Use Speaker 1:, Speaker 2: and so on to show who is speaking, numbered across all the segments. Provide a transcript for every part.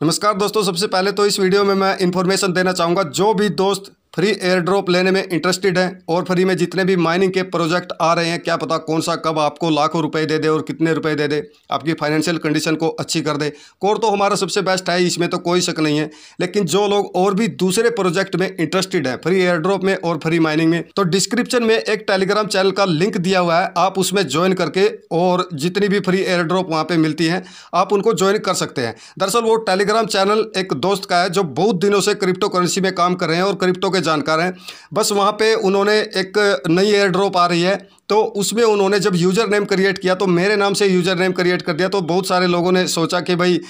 Speaker 1: नमस्कार दोस्तों, सबसे पहले तो इस वीडियो में मैं इन्फॉर्मेशन देना चाहूँगा। जो भी दोस्त फ्री एयर ड्रॉप लेने में इंटरेस्टेड हैं और फ्री में जितने भी माइनिंग के प्रोजेक्ट आ रहे हैं, क्या पता कौन सा कब आपको लाखों रुपए दे दे और कितने रुपए दे दे, आपकी फाइनेंशियल कंडीशन को अच्छी कर दे। कोर तो हमारा सबसे बेस्ट है, इसमें तो कोई शक नहीं है। लेकिन जो लोग और भी दूसरे प्रोजेक्ट में इंटरेस्टेड हैं फ्री एयर ड्रॉप में और फ्री माइनिंग में तो डिस्क्रिप्शन में एक टेलीग्राम चैनल का लिंक दिया हुआ है। आप उसमें ज्वाइन करके और जितनी भी फ्री एयर ड्रॉप वहाँ पर मिलती हैं, आप उनको ज्वाइन कर सकते हैं। दरअसल वो टेलीग्राम चैनल एक दोस्त का है, जो बहुत दिनों से क्रिप्टो करेंसी में काम कर रहे हैं और क्रिप्टो के जानकार हैं। बस वहाँ पे उन्होंने एक नई एयर ड्रॉप आ रही है। तो उसमें उन्होंने जब यूज़र नेम क्रिएट किया तो मेरे नाम से यूज़र नेम क्रिएट कर दिया तो बहुत सारे लोगों ने सोचा कि भाई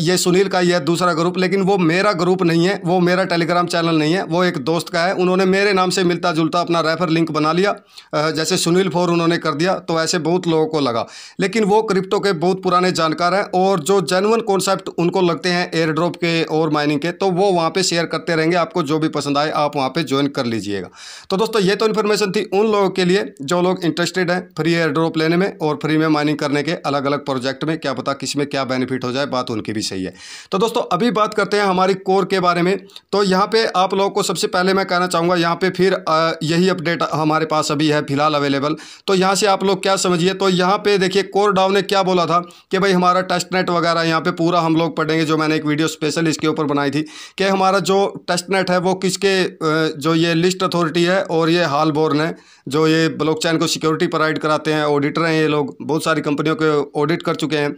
Speaker 1: ये सुनील का ही है दूसरा ग्रुप लेकिन वो मेरा ग्रुप नहीं है, वो मेरा टेलीग्राम चैनल नहीं है, वो एक दोस्त का है। उन्होंने मेरे नाम से मिलता जुलता अपना रेफर लिंक बना लिया। जैसे सुनील फोर उन्होंने कर दिया तो ऐसे बहुत लोगों को लगा। लेकिन वो क्रिप्टो के बहुत पुराने जानकार हैं, और जो जेनुअन कॉन्सेप्ट उनको लगते हैं एयर ड्रॉप के और माइनिंग के तो वो वहाँ पर शेयर करते रहेंगे। आपको जो भी पसंद आए आप वहाँ पर ज्वाइन कर लीजिएगा। तो दोस्तों, ये तो इन्फॉर्मेशन थी उन लोगों के लिए जो लोग इंटरेस्टेड हैं फ्री एयर ड्रॉप लेने में और फ्री में माइनिंग करने के अलग अलग प्रोजेक्ट में, क्या पता किसमें क्या बेनिफिट हो जाए, बात उनकी भी सही है। तो दोस्तों, अभी बात करते हैं हमारी कोर के बारे में। तो यहाँ पे आप लोगों को सबसे पहले मैं कहना चाहूँगा, यहाँ पे फिर यही अपडेट हमारे पास अभी है फ़िलहाल अवेलेबल तो यहाँ से आप लोग क्या समझिए तो यहाँ पे देखिए कोर डाउ ने क्या बोला था कि भाई हमारा टेस्ट नेट वगैरह यहाँ पे पूरा हम लोग पढ़ेंगे, जो मैंने एक वीडियो स्पेशल इसके ऊपर बनाई थी, कि हमारा जो टेस्ट नेट है वो किसके जो ये लिस्ट अथॉरिटी है और ये हाल बोर्न है जो ये ब्लॉकचेन को सिक्योरिटी प्रोवाइड कराते हैं, ऑडिटर हैं ये लोग, बहुत सारी कंपनियों के ऑडिट कर चुके हैं।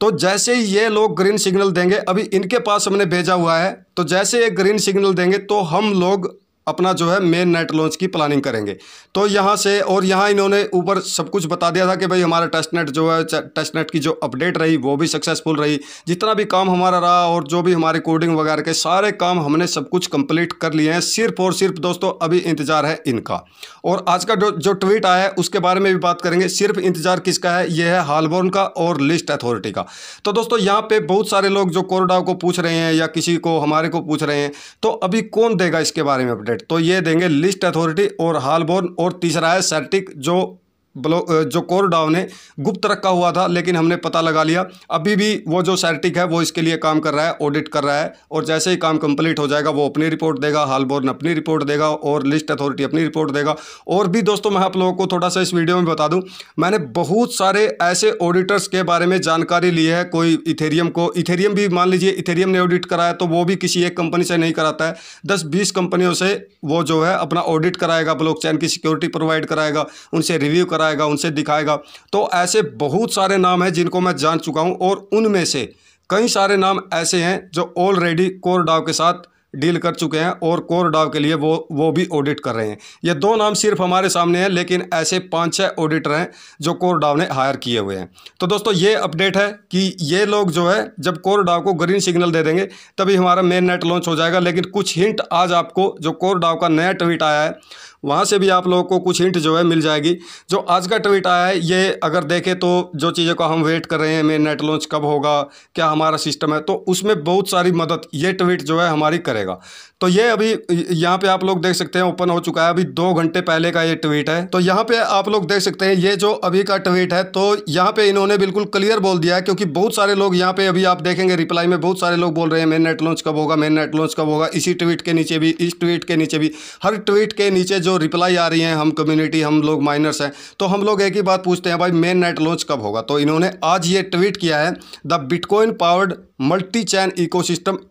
Speaker 1: तो जैसे ही ये लोग ग्रीन सिग्नल देंगे, अभी इनके पास हमने भेजा हुआ है तो जैसे ये ग्रीन सिग्नल देंगे तो हम लोग अपना जो है मेन नेट लॉन्च की प्लानिंग करेंगे। तो यहाँ से और यहाँ इन्होंने ऊपर सब कुछ बता दिया था कि भाई हमारा टेस्ट नेट जो है टेस्ट नेट की जो अपडेट रही, वो भी सक्सेसफुल रही। जितना भी काम हमारा रहा और जो भी हमारे कोडिंग वगैरह के सारे काम हमने सब कुछ कंप्लीट कर लिए हैं, सिर्फ़ और सिर्फ़ दोस्तों अभी इंतज़ार है इनका। और आज का जो ट्वीट आया है, उसके बारे में भी बात करेंगे। सिर्फ़ इंतज़ार किसका है, ये है हालबोर्न का और लिस्ट अथॉरिटी का। तो दोस्तों यहाँ पर बहुत सारे लोग जो कोरोडाव को पूछ रहे हैं या किसी को, हमारे को पूछ रहे हैं तो अभी कौन देगा इसके बारे में अपडेट तो ये देंगे लिस्ट अथॉरिटी और हालबोर्न और तीसरा है सर्टिक जो ब्लो जो कोर डाउन है, गुप्त रखा हुआ था, लेकिन हमने पता लगा लिया। अभी भी वो जो सैरटिक है, वो इसके लिए काम कर रहा है, ऑडिट कर रहा है, और जैसे ही काम कंप्लीट हो जाएगा, वो अपनी रिपोर्ट देगा हालबोर्न अपनी रिपोर्ट देगा, और लिस्ट अथॉरिटी अपनी रिपोर्ट देगा। और भी दोस्तों, मैं आप लोगों को थोड़ा सा इस वीडियो में बता दूँ, मैंने बहुत सारे ऐसे ऑडिटर्स के बारे में जानकारी ली है, कोई इथेरियम को, इथेरियम भी मान लीजिए, इथेरियम ने ऑडिट कराया तो वो भी किसी एक कंपनी से नहीं कराता है। दस बीस कंपनियों से वो जो है, अपना ऑडिट कराएगा ब्लॉक की सिक्योरिटी प्रोवाइड कराएगा, उनसे रिव्यू करा कराएगा, उनसे दिखाएगा। तो ऐसे बहुत सारे नाम हैं जिनको मैं जान चुका हूँ और उनमें से कई सारे नाम ऐसे हैं जो ऑलरेडी कोर डाव के साथ डील कर चुके हैं और कोर डाव के लिए वो वो भी ऑडिट कर रहे हैं। ये दो नाम सिर्फ़ हमारे सामने हैं, लेकिन ऐसे पाँच छः ऑडिटर हैं जो कोर डाव ने हायर किए हुए हैं। तो दोस्तों, ये अपडेट है कि ये लोग जो है, जब कोर डाव को ग्रीन सिग्नल दे देंगे, तभी हमारा मेन नेट लॉन्च हो जाएगा। लेकिन कुछ हिंट आज आपको, जो कोर डाव का नया ट्वीट आया है वहाँ से भी आप लोगों को कुछ हिंट जो है मिल जाएगी। जो आज का ट्वीट आया है, ये अगर देखें तो जो चीज़ों का हम वेट कर रहे हैं मेन नेट लॉन्च कब होगा, क्या हमारा सिस्टम है तो उसमें बहुत सारी मदद, ये ट्वीट जो है हमारी करेगा। तो ये अभी यहाँ पे आप लोग देख सकते हैं ओपन हो चुका है, अभी दो घंटे पहले का ये ट्वीट है। तो यहाँ पे आप लोग देख सकते हैं, ये जो अभी का ट्वीट है तो यहाँ पे इन्होंने बिल्कुल क्लियर बोल दिया है, क्योंकि बहुत सारे लोग यहाँ पे अभी आप देखेंगे रिप्लाई में बहुत सारे लोग बोल रहे हैं मेन नेट लॉन्च कब होगा मेन नेट लॉन्च कब होगा? इसी ट्वीट के नीचे भी, इस ट्वीट के नीचे भी, हर ट्वीट के नीचे जो रिप्लाई आ रही है, हम कम्युनिटी हम लोग माइनर्स हैं तो हम लोग एक ही बात पूछते हैं, भाई मेन नेट लॉन्च कब होगा? तो इन्होंने आज ये ट्वीट किया है the Bitcoin powered multi chain eco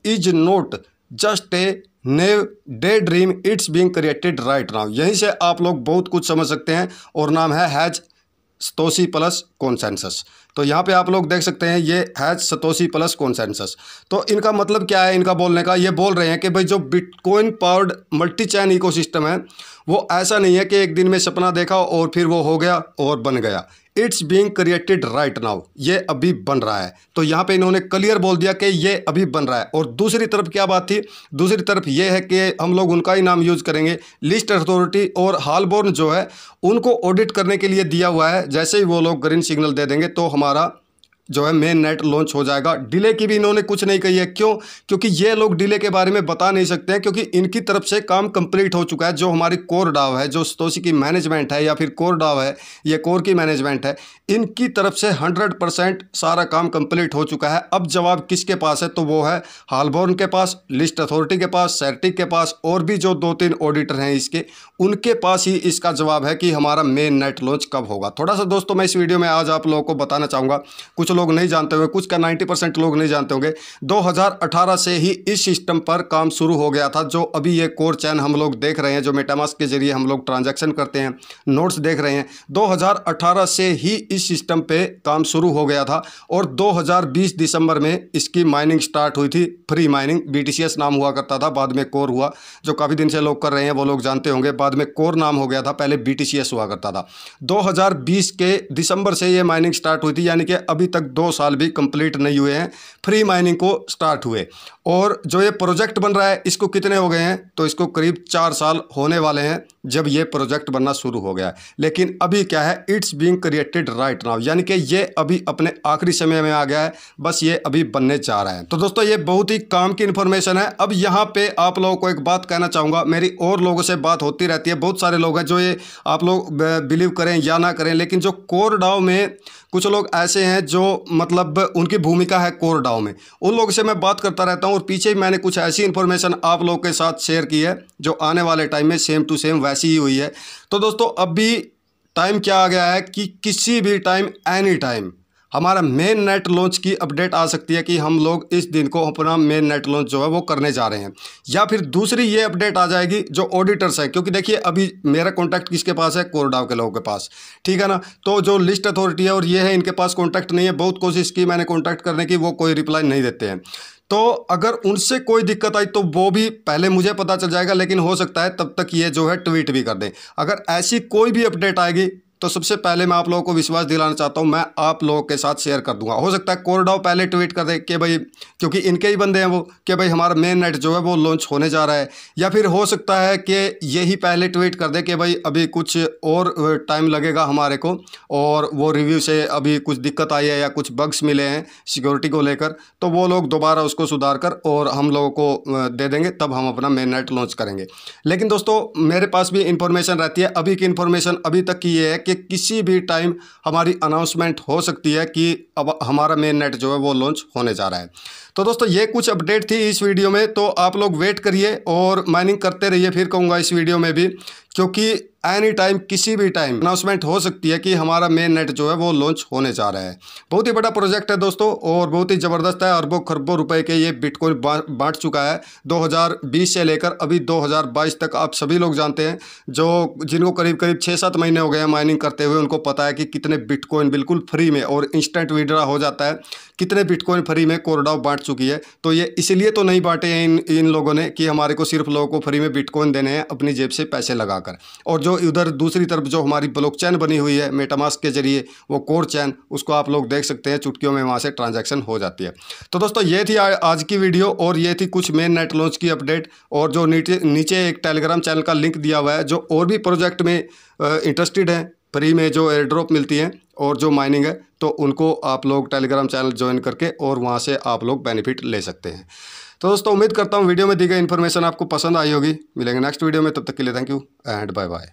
Speaker 1: is not just a never day dream it's being created right now यहीं से आप लोग बहुत कुछ समझ सकते हैं, और नाम है हैज़ स्तोसी प्लस कॉन्सेंसस तो यहाँ पे आप लोग देख सकते हैं, ये हैज़ सतोसी प्लस कॉन्सेंसस तो इनका मतलब क्या है, इनका बोलने का? ये बोल रहे हैं कि भाई जो Bitcoin powered multi chain ecosystem है, वो ऐसा नहीं है कि एक दिन में सपना देखा और फिर वो हो गया और बन गया। It's being created right now ये अभी बन रहा है। तो यहाँ पे इन्होंने क्लियर बोल दिया कि ये अभी बन रहा है। और दूसरी तरफ़ क्या बात थी? दूसरी तरफ़ ये है कि हम लोग उनका ही नाम यूज़ करेंगे। लिस्ट अथॉरिटी और हालबोर्न जो है, उनको ऑडिट करने के लिए दिया हुआ है। जैसे ही वो लोग ग्रीन सिग्नल दे देंगे तो हमारा जो है मेन नेट लॉन्च हो जाएगा। डिले की भी इन्होंने कुछ नहीं कही है। क्यों? क्योंकि ये लोग डिले के बारे में बता नहीं सकते हैं, क्योंकि इनकी तरफ़ से काम कंप्लीट हो चुका है, जो हमारी कोर डाव है, जो स्तोशी की मैनेजमेंट है या फिर कोर डाव है, ये कोर की मैनेजमेंट है, इनकी तरफ़ से हंड्रेड परसेंट सारा काम कंप्लीट हो चुका है। अब जवाब किसके पास है? तो वो है हालबोर्न के पास लिस्ट अथॉरिटी के पास सैर्टिक के पास, और भी जो दो तीन ऑडिटर हैं इसके, उनके पास ही इसका जवाब है कि हमारा मेन नेट लॉन्च कब होगा। थोड़ा सा दोस्तों, मैं इस वीडियो में आज आप लोगों को बताना चाहूँगा। कुछ लोग नहीं जानते होंगे, कुछ का नाइन्टी परसेंट लोग नहीं जानते होंगे। 2018 से ही इस सिस्टम पर काम शुरू हो गया था, जो अभी ये कोर चैन हम लोग देख रहे हैं, जो मेटामास्क के ज़रिए हम लोग ट्रांजेक्शन करते हैं नोट्स देख रहे हैं। दो हज़ार अठारह से ही इस सिस्टम पर काम शुरू हो गया था और दो दिसंबर में इसकी माइनिंग स्टार्ट हुई थी फ्री माइनिंग बी नाम हुआ करता था, बाद में कोर हुआ, जो काफ़ी दिन से लोग कर रहे हैं, वो लोग जानते होंगे। बाद में कोर नाम हो गया था, पहले बी हुआ करता था। 2020 के दिसंबर से ये माइनिंग स्टार्ट हुई थी, यानी कि अभी तक दो साल भी कंप्लीट नहीं हुए हैं। फ्री माइनिंग को स्टार्ट हुए। और जो ये प्रोजेक्ट बन रहा है, इसको कितने हो गए हैं? तो इसको करीब चार साल होने वाले हैं। जब ये प्रोजेक्ट बनना शुरू हो गया लेकिन अभी क्या है it's being created right now यानी कि ये अभी अपने आखिरी समय में आ गया है, बस ये अभी बनने जा रहा है। तो दोस्तों, ये बहुत ही काम की इन्फॉर्मेशन है। अब यहाँ पे आप लोगों को एक बात कहना चाहूँगा, मेरी और लोगों से बात होती रहती है, बहुत सारे लोग हैं जो ये आप लोग बिलीव करें या ना करें, लेकिन जो कोर डाव में कुछ लोग ऐसे हैं जो मतलब उनकी भूमिका है कोर डाव में। उन लोगों से मैं बात करता रहता हूँ और पीछे मैंने कुछ ऐसी इन्फॉर्मेशन आप लोगों के साथ शेयर की है, जो आने वाले टाइम में सेम टू सेम वैसी ही हुई है। तो दोस्तों अभी टाइम क्या आ गया है कि किसी भी टाइम एनी टाइम हमारा मेन नेट लॉन्च की अपडेट आ सकती है कि हम लोग इस दिन को अपना मेन नेट लॉन्च जो है वो करने जा रहे हैं। या फिर दूसरी ये अपडेट आ जाएगी जो ऑडिटर्स है, क्योंकि देखिए, अभी मेरा कॉन्टैक्ट किसके पास है? कोरडाव के लोगों के पास। ठीक है ना? तो जो लिस्ट अथॉरिटी है और ये है, इनके पास कॉन्टैक्ट नहीं है। बहुत कोशिश की मैंने कॉन्टैक्ट करने की, वो कोई रिप्लाई नहीं देते हैं। तो अगर उनसे कोई दिक्कत आई तो वो भी पहले मुझे पता चल जाएगा, लेकिन हो सकता है तब तक ये जो है ट्वीट भी कर दें। अगर ऐसी कोई भी अपडेट आएगी तो सबसे पहले मैं आप लोगों को विश्वास दिलाना चाहता हूँ, मैं आप लोगों के साथ शेयर कर दूँगा। हो सकता है कोरडाव पहले ट्वीट कर दे कि भाई, क्योंकि इनके ही बंदे हैं वो, कि भाई हमारा मेन नेट जो है वो लॉन्च होने जा रहा है। या फिर हो सकता है कि यही पहले ट्वीट कर दे कि भाई अभी कुछ और टाइम लगेगा हमारे को, और वो रिव्यू से अभी कुछ दिक्कत आई है या कुछ बग्स मिले हैं सिक्योरिटी को लेकर तो वो लोग दोबारा उसको सुधार कर और हम लोगों को दे देंगे, तब हम अपना मेन नेट लॉन्च करेंगे। लेकिन दोस्तों, मेरे पास भी इंफॉर्मेशन रहती है। अभी की इन्फॉर्मेशन अभी तक की ये है कि कि किसी भी टाइम हमारी अनाउंसमेंट हो सकती है कि अब हमारा मेन नेट जो है वो लॉन्च होने जा रहा है। तो दोस्तों, ये कुछ अपडेट थी इस वीडियो में तो आप लोग वेट करिए और माइनिंग करते रहिए, फिर कहूँगा इस वीडियो में भी। क्योंकि एनी टाइम किसी भी टाइम अनाउंसमेंट हो सकती है कि हमारा मेन नेट जो है वो लॉन्च होने जा रहा है। बहुत ही बड़ा प्रोजेक्ट है दोस्तों और बहुत ही ज़बरदस्त है। अरबों खरबों रुपए के ये बिटकॉइन बांट चुका है। 2020 से लेकर अभी 2022 तक आप सभी लोग जानते हैं, जो जिनको करीब करीब छः सात महीने हो गए हैं माइनिंग करते हुए, उनको पता है कि कितने बिटकॉइन बिल्कुल फ्री में और इंस्टेंट विड्रा हो जाता है। कितने बिटकॉइन फ्री में कोरडाव बांट चुकी है? तो ये इसलिए तो नहीं बांटे हैं इन इन लोगों ने कि हमारे को सिर्फ़ लोगों को फ्री में बिटकॉइन देने हैं अपनी जेब से पैसे लगाकर। और जो इधर दूसरी तरफ़ जो हमारी ब्लॉक चैन बनी हुई है मेटामास्क के ज़रिए, वो कोर चैन उसको आप लोग देख सकते हैं, चुटकियों में वहाँ से ट्रांजेक्शन हो जाती है। तो दोस्तों, ये थी आज की वीडियो और ये थी कुछ मेन नेट लॉन्च की अपडेट और जो नीचे नीचे एक टेलीग्राम चैनल का लिंक दिया हुआ है, जो और भी प्रोजेक्ट में इंटरेस्टेड हैं फ्री में जो एयर ड्रॉप मिलती है और जो माइनिंग है तो उनको आप लोग टेलीग्राम चैनल ज्वाइन करके और वहाँ से आप लोग बेनिफिट ले सकते हैं। तो दोस्तों, उम्मीद करता हूँ वीडियो में दी गई इन्फॉर्मेशन आपको पसंद आई होगी। मिलेंगे नेक्स्ट वीडियो में, तब तक के लिए thank you and bye bye